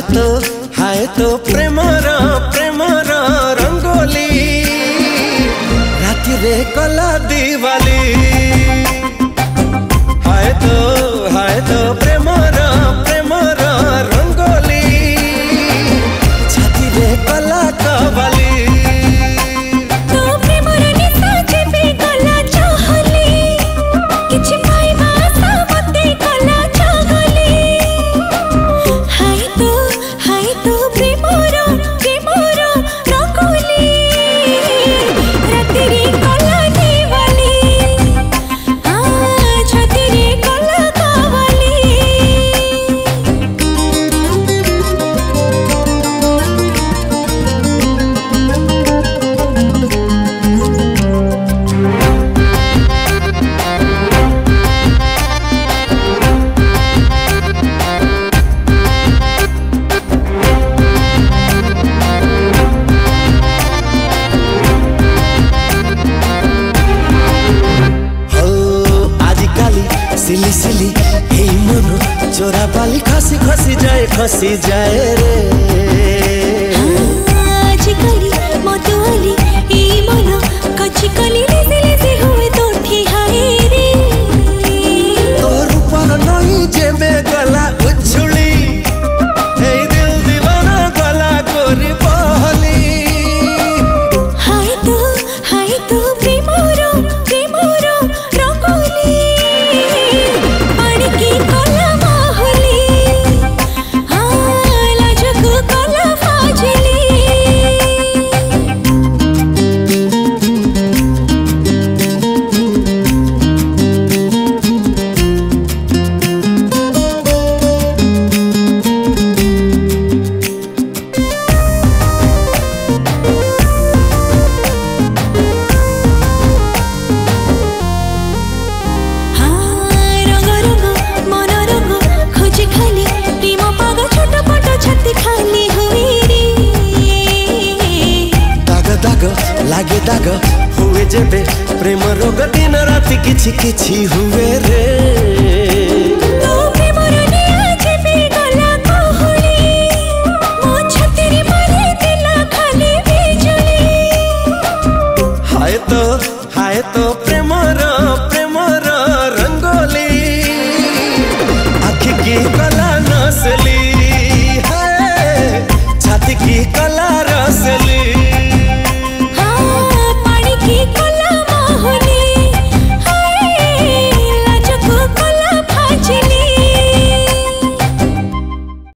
तो हाय तो प्रेम प्रेमर रंगोली। रातिरे कला दिवाली। हाय तो हाय तो सिली सिली हे मोनो चोरा पाली खसी खसी जाए खसी जाए रे। दाग हुए जेबे? प्रेम रोग दिन राति किछि हुए रे।